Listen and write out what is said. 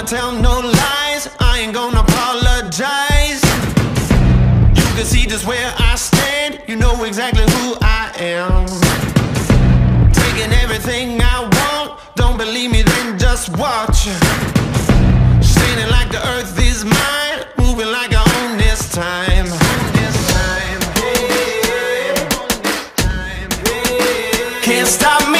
gonna tell no lies. I ain't gonna apologize. You can see just where I stand. You know exactly who I am. Taking everything I want. Don't believe me, then just watch. Standing like the earth is mine. Moving like I own this time. Can't stop me.